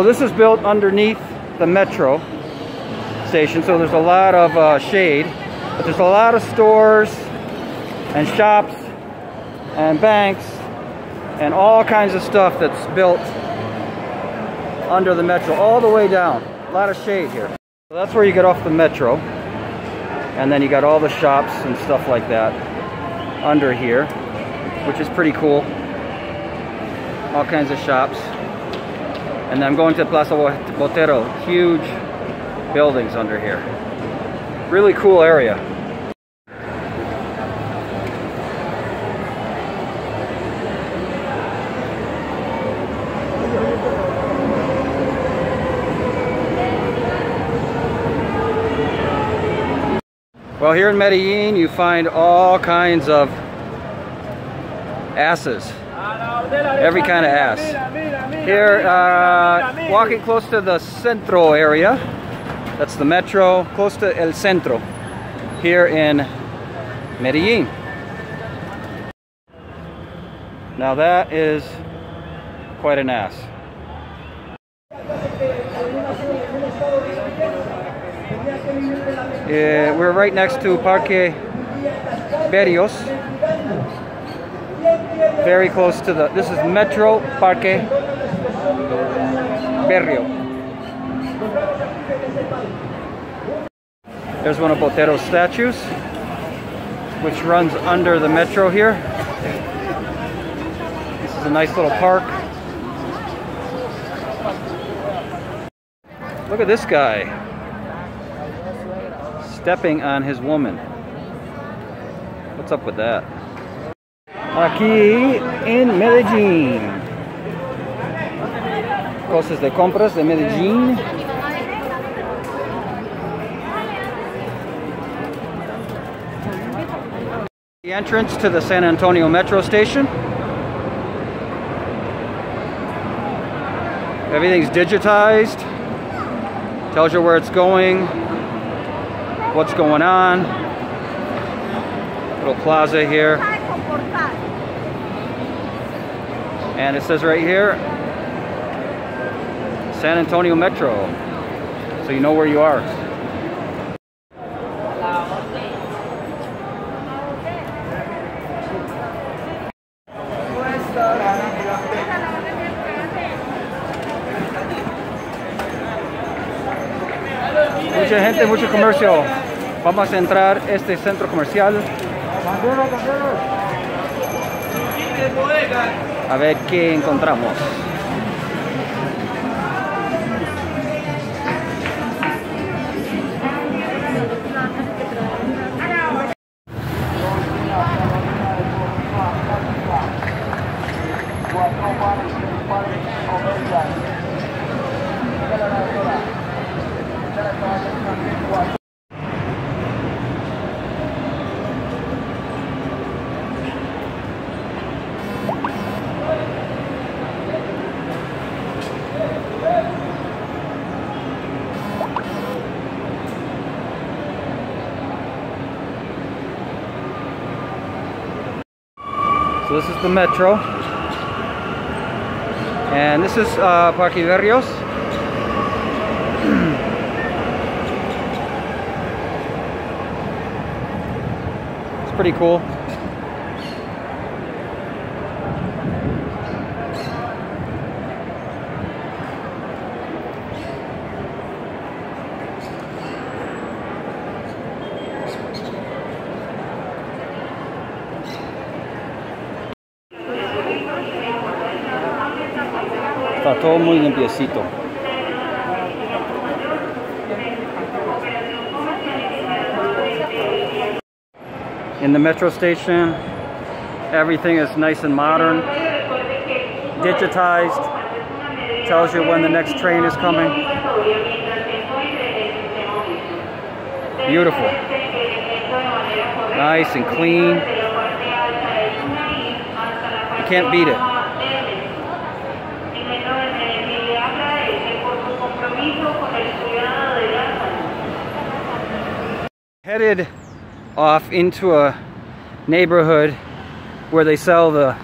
So this is built underneath the metro station, so there's a lot of uh, shade, but there's a lot of stores and shops and banks and all kinds of stuff that's built under the metro, all the way down. A lot of shade here. So that's where you get off the metro. And then you got all the shops and stuff like that under here, which is pretty cool. All kinds of shops. And I'm going to the Plaza Botero, huge buildings under here. Really cool area. Well, here in Medellin, you find all kinds of asses. Every kind of ass. Here, uh, walking close to the Centro area. That's the metro, close to El Centro. Here in Medellin. Now that is quite an ass. Uh, we're right next to Parque Berrios. Very close to the, this is Metro Parque Berrio. There's one of Botero's statues, which runs under the metro here. This is a nice little park. Look at this guy stepping on his woman. What's up with that? Aquí en Medellín. Cosas de compras de Medellín. The entrance to the San Antonio Metro Station. Everything's digitized. Tells you where it's going, what's going on. Little plaza here. And it says right here, San Antonio Metro. So you know where you are. Mucha gente, mucho comercio. Vamos a entrar este centro comercial. A ver qué encontramos. So this is the metro. And this is uh, Parque Berrios. it's pretty cool. Está todo muy limpiecito. In the metro station, everything is nice and modern, digitized, tells you when the next train is coming. Beautiful. Nice and clean. You can't beat it. Headed off into a neighborhood where they sell the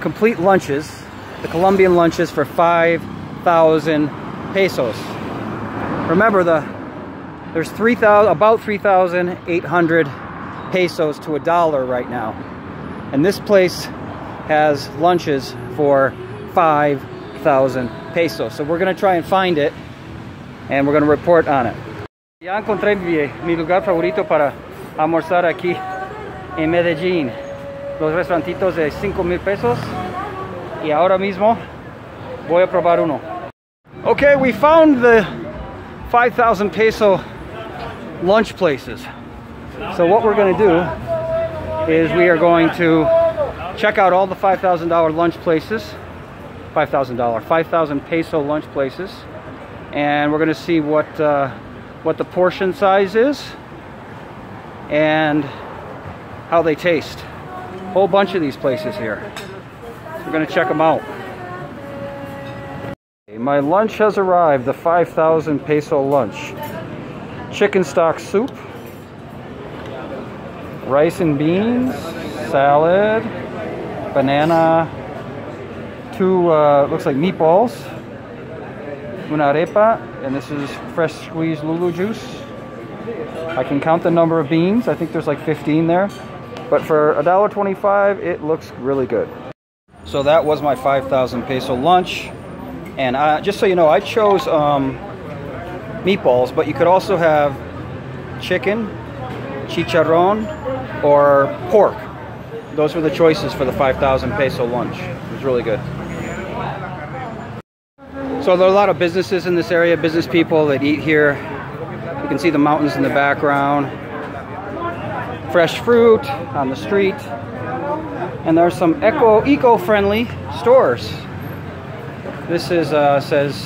complete lunches, the Colombian lunches for five 5,000 pesos. Remember the there's 3,000 about 3,800 pesos to a dollar right now. And this place has lunches for 5,000 pesos. So we're going to try and find it and we're going to report on it. Ya encontré mi, lugar favorito para almorzar aquí en Medellín. Los restaurantitos de 5 mil pesos. Y ahora mismo voy a probar uno. Okay, we found the 5,000 peso lunch places. So what we're going to do is we are going to check out all the $5,000 lunch places. $5,000, 5,000 peso lunch places. And we're going to see what, uh, what the portion size is and how they taste. Whole bunch of these places here. We're to check them out. My lunch has arrived, the 5,000 peso lunch. Chicken stock soup, rice and beans, salad, banana, two, uh, looks like meatballs, una arepa, and this is fresh squeezed Lulu juice. I can count the number of beans. I think there's like 15 there. But for $1.25, it looks really good. So that was my 5,000 peso lunch. And I, just so you know, I chose um, meatballs, but you could also have chicken, chicharron, or pork. Those were the choices for the 5,000 peso lunch. It was really good. So there are a lot of businesses in this area, business people that eat here. You can see the mountains in the background. Fresh fruit on the street. And there's some eco eco-friendly stores. This is uh, says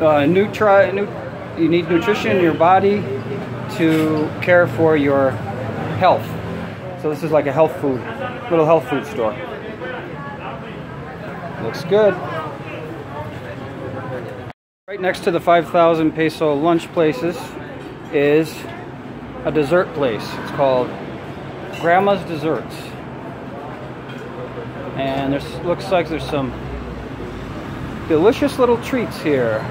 uh, nutri nu you need nutrition in your body to care for your health. So this is like a health food, little health food store. Looks good. Right next to the 5,000 peso lunch places is a dessert place. It's called Grandma's Desserts. And there's looks like there's some delicious little treats here.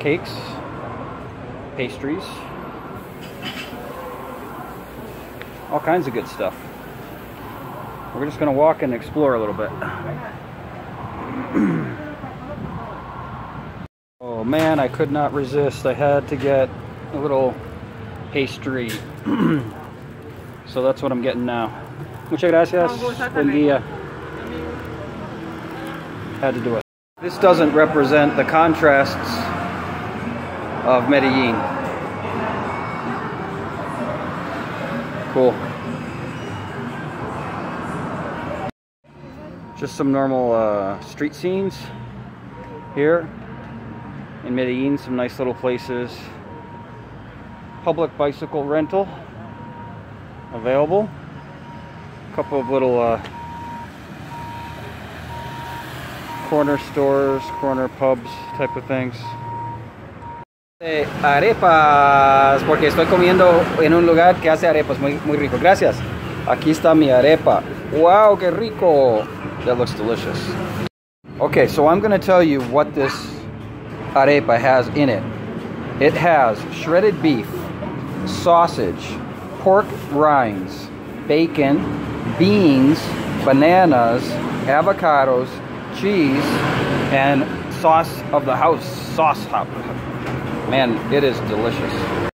Cakes, pastries, all kinds of good stuff. We're just gonna walk and explore a little bit. oh man, I could not resist. I had to get a little pastry. so that's what I'm getting now. Muchas gracias. Buen día. Had to do it. This doesn't represent the contrasts of Medellin. Cool. Just some normal uh, street scenes here in Medellin. Some nice little places. Public bicycle rental available. A couple of little uh, corner stores, corner pubs type of things. Eh, arepas, porque estoy comiendo en un lugar que hace arepas muy, muy rico. Gracias. Aquí está mi arepa. Wow, qué rico. That looks delicious. Okay, so I'm going to tell you what this arepa has in it. It has shredded beef, sausage, pork rinds, bacon, beans, bananas, avocados, cheese, and sauce of the house, sauce hop. Man, it is delicious.